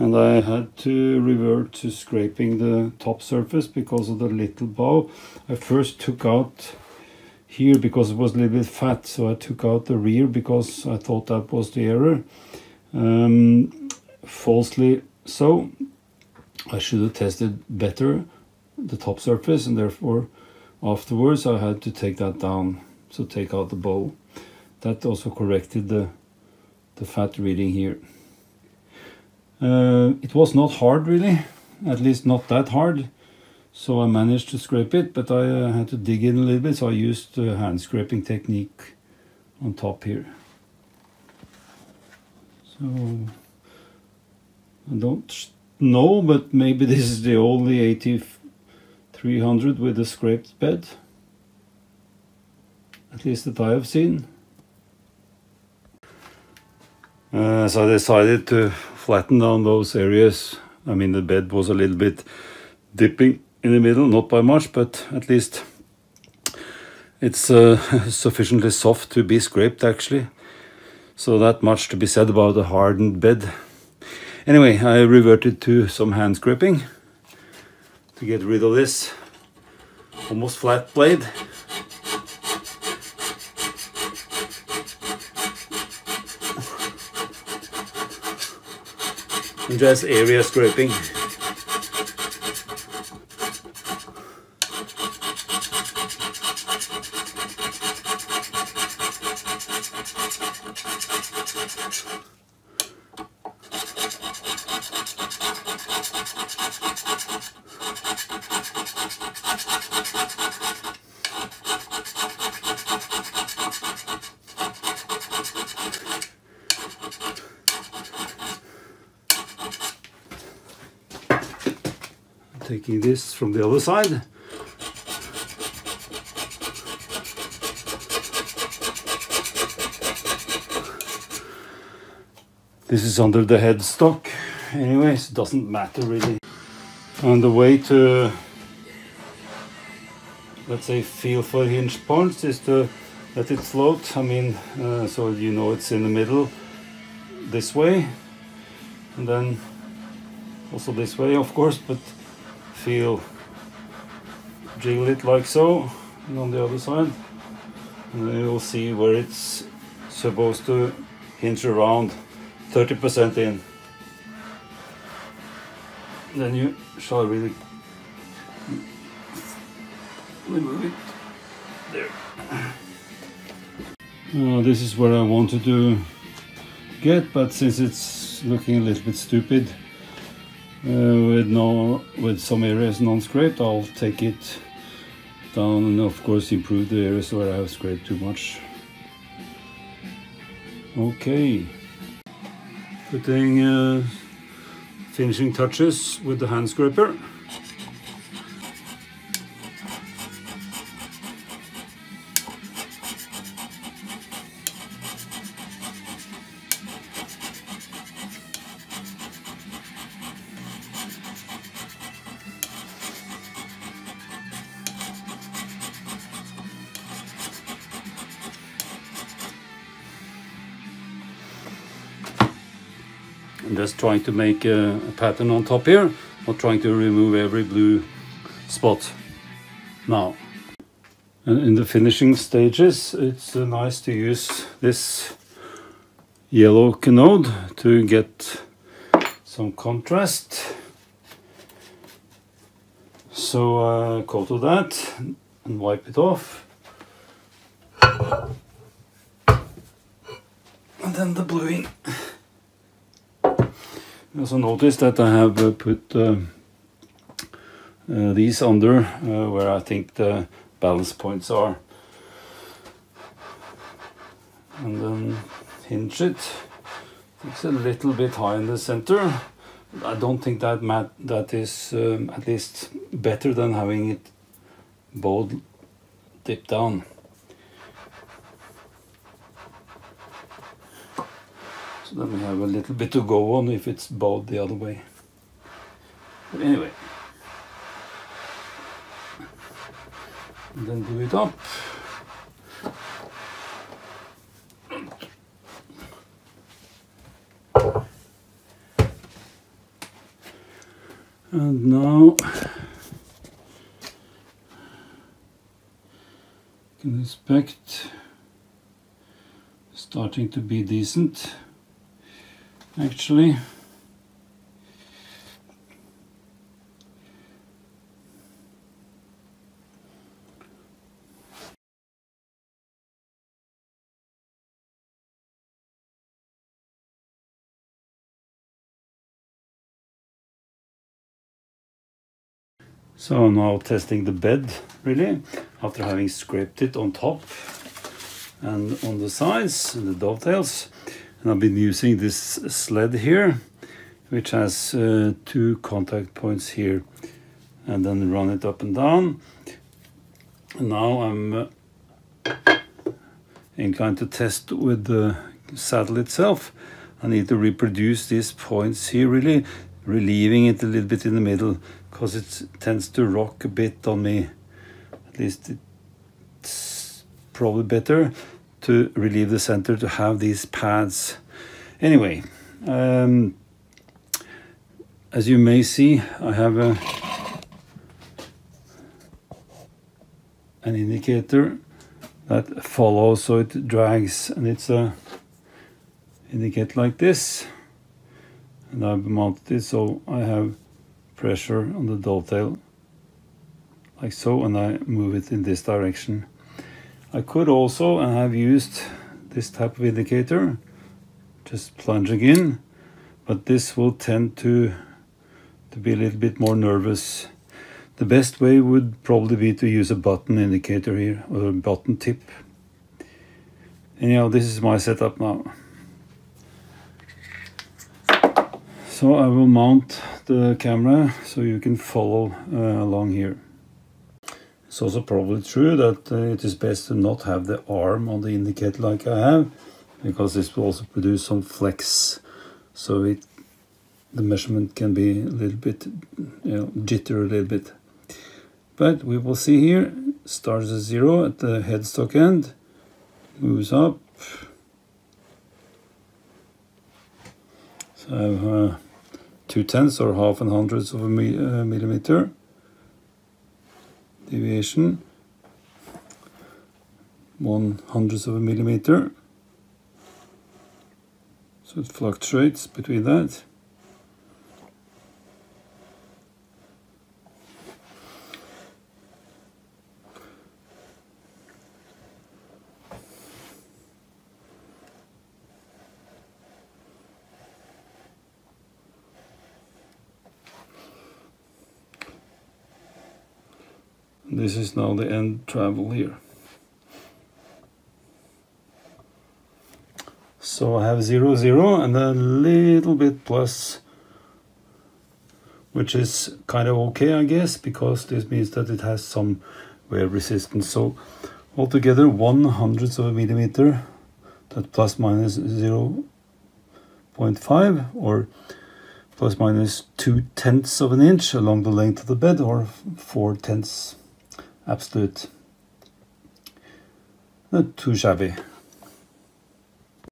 and I had to revert to scraping the top surface because of the little bow. I first took out here because it was a little bit fat so I took out the rear because I thought that was the error. Um, falsely so. I should have tested better the top surface and therefore afterwards I had to take that down so take out the bow that also corrected the the fat reading here uh, it was not hard really. At least not that hard. So I managed to scrape it but I uh, had to dig in a little bit so I used the hand scraping technique on top here. So I don't know but maybe this is the only 80 300 with a scraped bed. At least that I have seen. Uh, so I decided to flatten down those areas. I mean the bed was a little bit dipping in the middle not by much but at least it's uh, sufficiently soft to be scraped actually. So that much to be said about a hardened bed. Anyway I reverted to some hand scraping to get rid of this almost flat blade. Just area scraping. Taking this from the other side. This is under the headstock. Anyways, doesn't matter really. On the way to, let's say, feel for hinge points is to let it float. I mean, uh, so you know it's in the middle this way. And then also this way, of course, but feel jiggle it like so and on the other side and then you'll see where it's supposed to hinge around 30% in. Then you shall really remove it. There. Uh, this is where I wanted to get but since it's looking a little bit stupid with no with some areas non-scraped I'll take it down and of course improve the areas where I have scraped too much. Okay. Putting uh, finishing touches with the hand scraper I'm just trying to make a, a, pattern on top here, not trying to remove every blue spot now. And in the finishing stages, it's uh, nice to use this yellow canode to get some contrast. So uh, coat that and wipe it off. And then the bluing. Also notice that I have put uh, uh, these under uh, where I think the balance points are. And then hinge it. It's a little bit high in the center. I don't think that mat that is um, at least better than having it bowed dip down. Then we have a little bit to go on if it's bowed the other way. But anyway. And then do it up. And now can expect starting to be decent actually. So now testing the bed really after having scraped it on top and on the sides and the dovetails and I've been using this sled here which has uh, two contact points here and then run it up and down. And now I'm uh, inclined to test with the saddle itself. I need to reproduce these points here really relieving it a little bit in the middle because it tends to rock a bit on me. At least it's probably better to relieve the center to have these pads. Anyway, um, as you may see, I have a, an indicator that follows so it drags and it's a indicate like this and I've mounted it so I have pressure on the dovetail like so and I move it in this direction. I could also and have used this type of indicator just plunging in but this will tend to to be a little bit more nervous. The best way would probably be to use a button indicator here or a button tip. Anyhow, this is my setup now. So I will mount the camera so you can follow uh, along here. It's also probably true that uh, it is best to not have the arm on the indicator like I have because this will also produce some flex. So it the measurement can be a little bit you know jitter a little bit. But we will see here starts at zero at the headstock end moves up. So I have uh, two tenths or half and hundredths of a uh, millimeter deviation, one hundredth of a millimeter. So it fluctuates between that. This is now the end travel here. So I have 0, 0 and a little bit plus, which is kind of okay, I guess, because this means that it has some wear resistance. So altogether, one hundredth of a millimeter, that plus minus 0 0.5 or plus minus two tenths of an inch along the length of the bed or four tenths absolute. Not too shabby